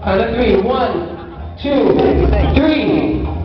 Uh, On the three.